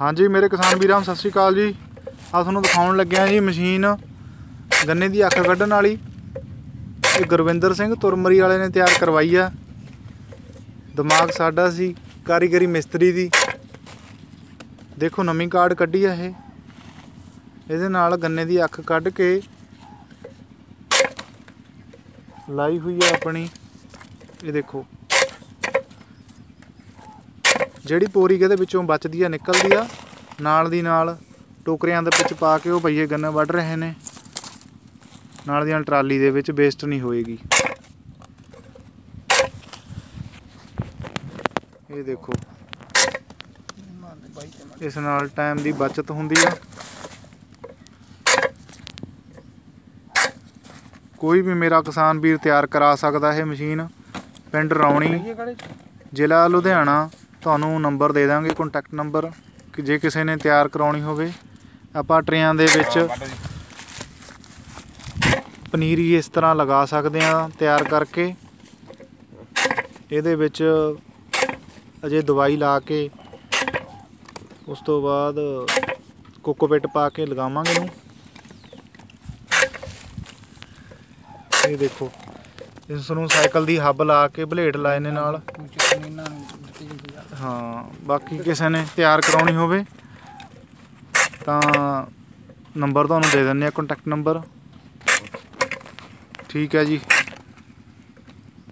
ਹਾਂਜੀ, ਮੇਰੇ ਕਿਸਾਨ ਵੀਰਾਂ, ਸਤਿ ਸ਼੍ਰੀ ਅਕਾਲ ਜੀ। ਆ ਤੁਹਾਨੂੰ ਦਿਖਾਉਣ ਲੱਗਿਆ ਜੀ ਮਸ਼ੀਨ ਗੰਨੇ ਦੀ ਅੱਖ ਕੱਢਣ ਵਾਲੀ। ਇਹ ਗੁਰਵਿੰਦਰ ਸਿੰਘ ਤੁਰਮਰੀ ਵਾਲੇ ਨੇ ਤਿਆਰ ਕਰਵਾਈ ਆ। ਦਿਮਾਗ ਸਾਡਾ ਸੀ ਕਾਰੀਗਰੀ ਮਿਸਤਰੀ ਦੀ। ਦੇਖੋ, ਨਵੀਂ ਕਾਰਡ ਕੱਢੀ ਆ ਇਹ। ਇਹਦੇ ਨਾਲ ਗੰਨੇ ਦੀ ਅੱਖ ਕੱਢ ਕੇ ਲਾਈ ਹੋਈ ਆ ਆਪਣੀ। ਇਹ ਦੇਖੋ ਜਿਹੜੀ ਪੋਰੀ ਇਹਦੇ ਵਿੱਚੋਂ ਬਚਦੀ ਆ ਨਿਕਲਦੀ ਆ ਨਾਲ ਦੀ ਨਾਲ ਟੋਕਰਿਆਂ ਦੇ ਵਿੱਚ ਪਾ ਕੇ ਉਹ ਭਈਏ ਗੰਨਾ ਵੱਢ ਰਹੇ ਨੇ। ਨਾਲ ਦੀ ਨਾਲ ਟਰਾਲੀ ਦੇ ਵਿੱਚ ਵੇਸਟ ਨਹੀਂ ਹੋਏਗੀ। ਇਹ ਦੇਖੋ। ਇਸ ਨਾਲ ਟਾਈਮ ਦੀ ਬਚਤ ਹੁੰਦੀ ਆ। ਕੋਈ ਵੀ ਮੇਰਾ ਕਿਸਾਨ ਵੀਰ ਤਿਆਰ ਕਰਾ ਸਕਦਾ ਇਹ ਮਸ਼ੀਨ। ਪਿੰਡ ਰੌਣੀ ਜ਼ਿਲ੍ਹਾ ਲੁਧਿਆਣਾ। ਤੁਹਾਨੂੰ ਨੰਬਰ ਦੇ ਦਾਂਗੇ ਕੰਟੈਕਟ ਨੰਬਰ, ਕਿ ਜੇ ਕਿਸੇ ਨੇ ਤਿਆਰ ਕਰਾਉਣੀ ਹੋਵੇ। ਆਪਾਂ ਟਰੇਆਂ ਦੇ ਵਿੱਚ ਪਨੀਰੀ ਇਸ ਤਰ੍ਹਾਂ ਲਗਾ ਸਕਦੇ ਆ ਤਿਆਰ ਕਰਕੇ। ਇਹਦੇ ਵਿੱਚ ਅਜੇ ਦਵਾਈ ਲਾ ਕੇ, ਉਸ ਤੋਂ ਬਾਅਦ ਕੋਕੋਪਿਟ ਪਾ ਕੇ ਲਗਾਵਾਂਗੇ ਇਹਨੂੰ। ਇਹ ਦੇਖੋ। ਇਸ ਨੂੰ ਸਾਈਕਲ ਦੀ ਹੱਬ ਲਾ ਕੇ ਬਲੇਡ ਲਾਏ ਨੇ ਨਾਲ ਹਾਂ ਬਾਕੀ ਕਿਸੇ ਨੇ ਤਿਆਰ ਕਰਾਉਣੀ ਹੋਵੇ ਤਾਂ ਨੰਬਰ ਤੁਹਾਨੂੰ ਦੇ ਦਿੰਨੇ ਆ ਕੰਟੈਕਟ ਨੰਬਰ। ਠੀਕ ਹੈ ਜੀ।